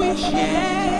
Wish yeah.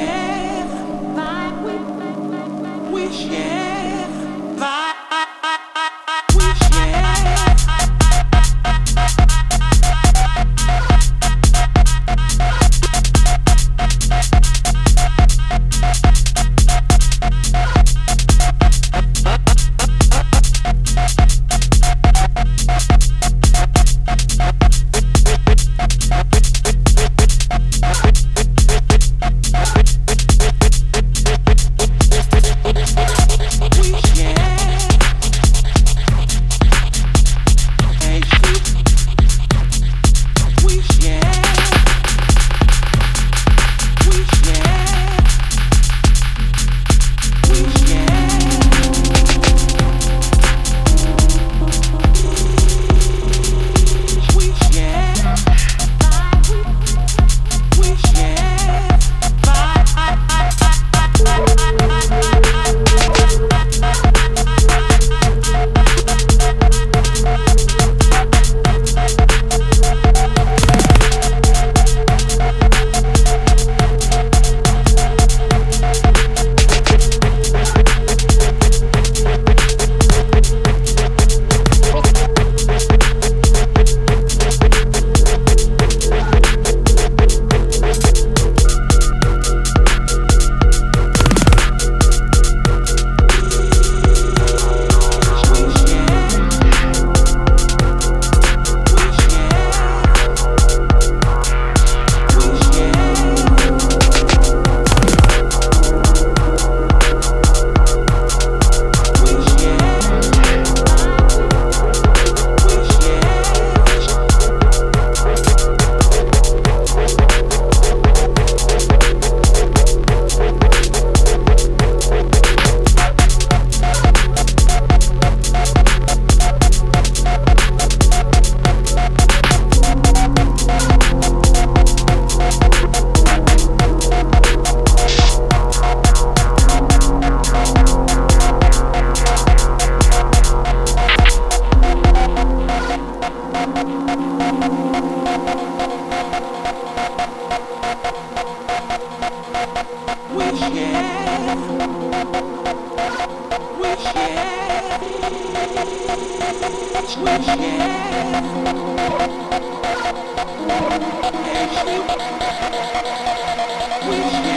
We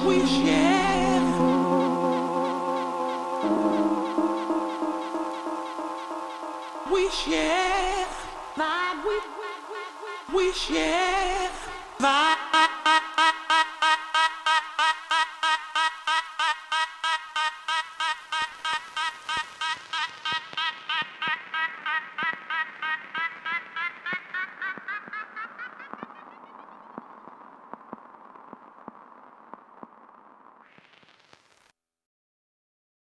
We share. We share. We share.